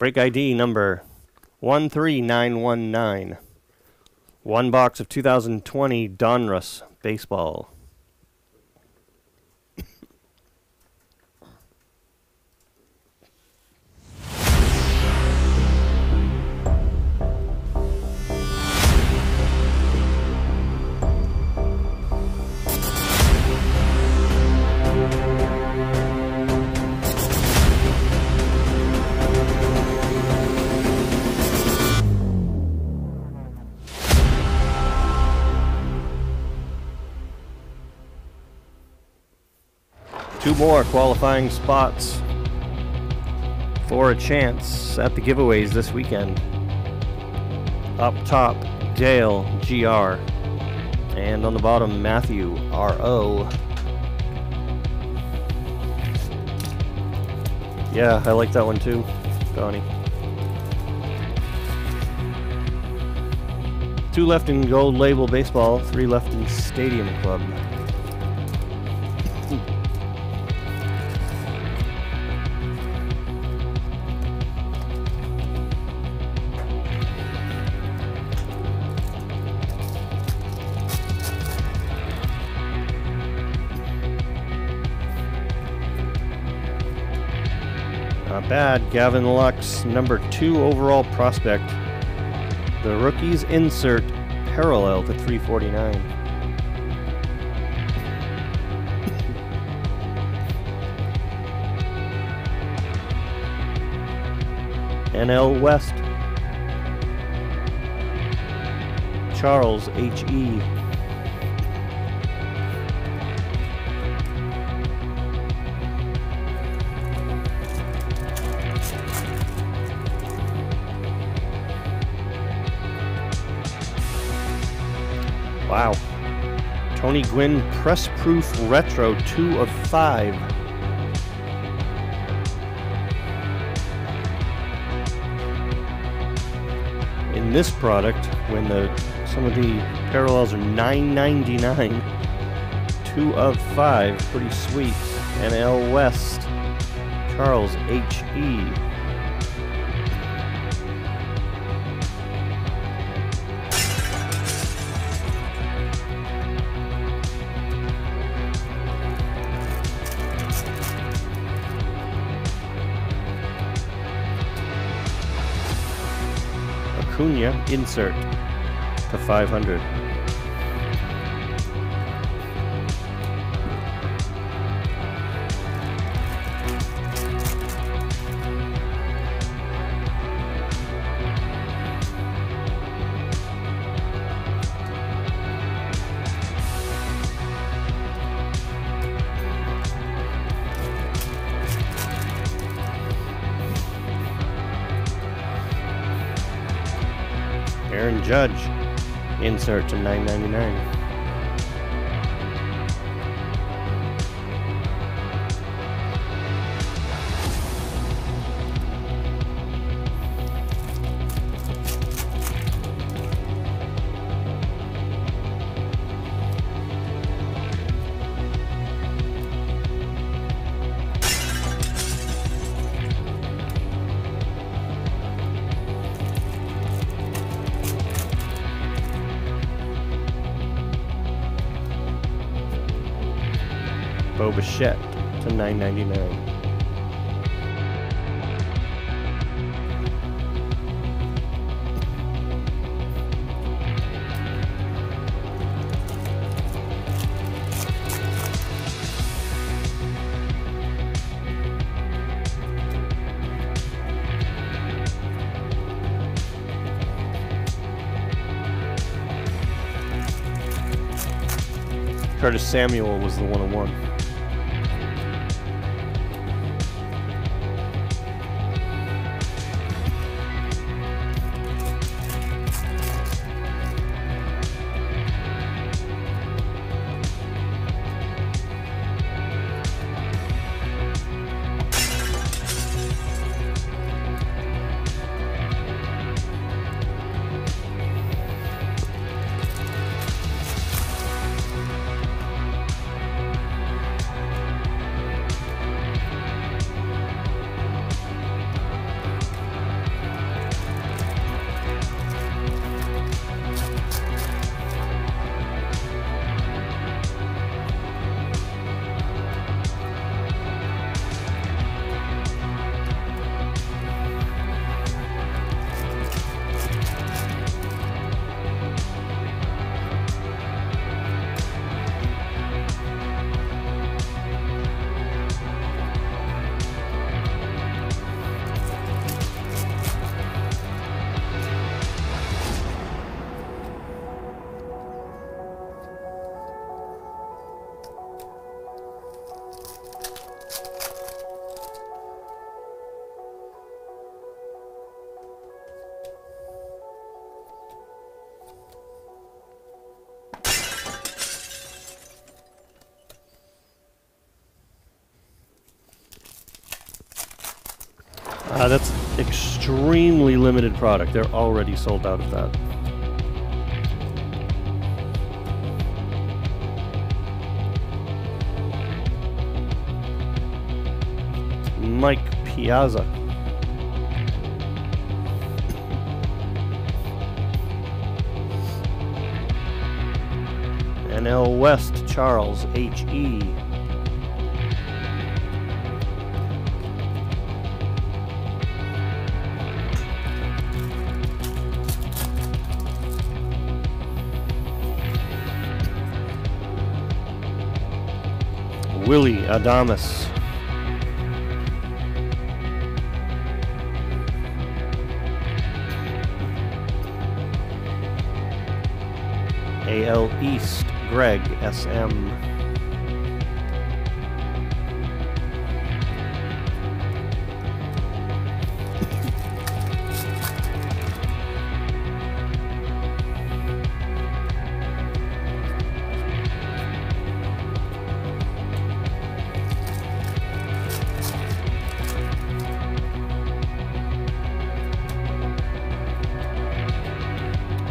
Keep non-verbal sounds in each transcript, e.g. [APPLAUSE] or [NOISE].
Break ID number 13919. One box of 2020 Donruss Baseball. Two more qualifying spots for a chance at the giveaways this weekend. Up top, Dale GR. And on the bottom, Matthew RO. Yeah, I like that one too, Donnie. Two left in gold label baseball, three left in stadium club. Bad. Gavin Lux, number two overall prospect. The rookies insert parallel to 349. [LAUGHS] NL West. Charles H.E. Tony Gwynn Press Proof Retro 2 of 5. In this product, when the some of the parallels are 9.99, 2 of 5, pretty sweet. NL West, Charles H.E. Acuna insert to 500. Aaron Judge insert to 999. Bo Bichette to $9.99. Curtis Samuel was the 101. Uh, that's extremely limited product. They're already sold out of that. Mike Piazza. NL West Charles H.E. Willy Adames. AL East, Greg SM.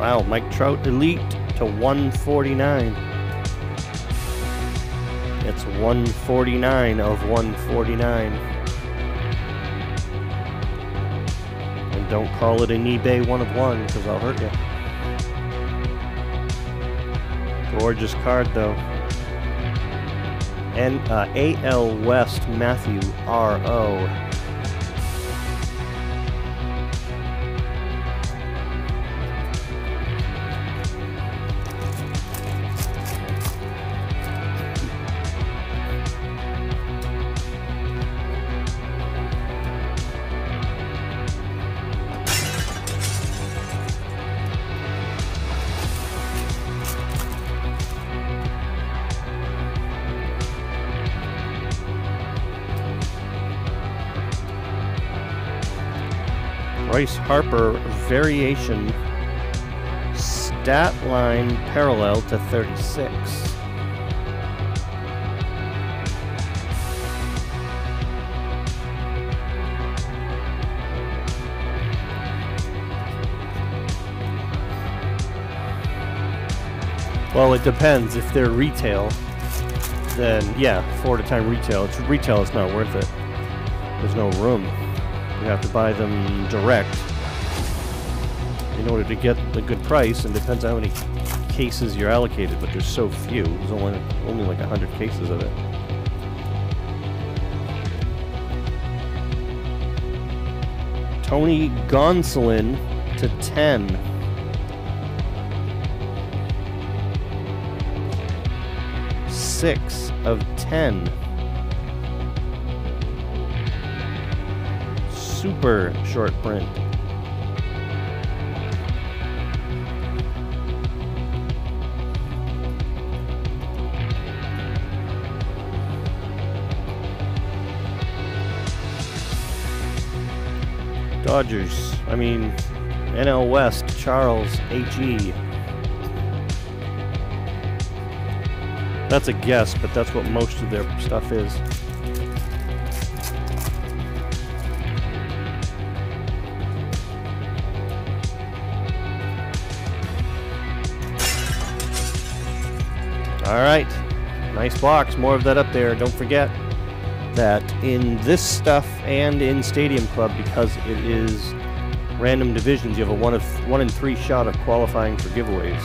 Wow, Mike Trout Elite to 149. It's 149 of 149. And don't call it an eBay one of one because I'll hurt you. Gorgeous card though. And uh, AL West Matthew R.O. Bryce Harper variation stat line parallel to 36. Well, it depends. If they're retail, then yeah, four at a time retail. It's retail. It's not worth it. There's no room. You have to buy them direct in order to get the good price, and depends on how many cases you're allocated. But there's so few. There's only only like hundred cases of it. Tony Gonsolin to ten. Six of ten. Super short print. Dodgers, I mean, NL West, Charles H.E. That's a guess, but that's what most of their stuff is. All right. Nice box. More of that up there. Don't forget that in this stuff and in Stadium Club, because it is random divisions, you have a one of one in three shot of qualifying for giveaways.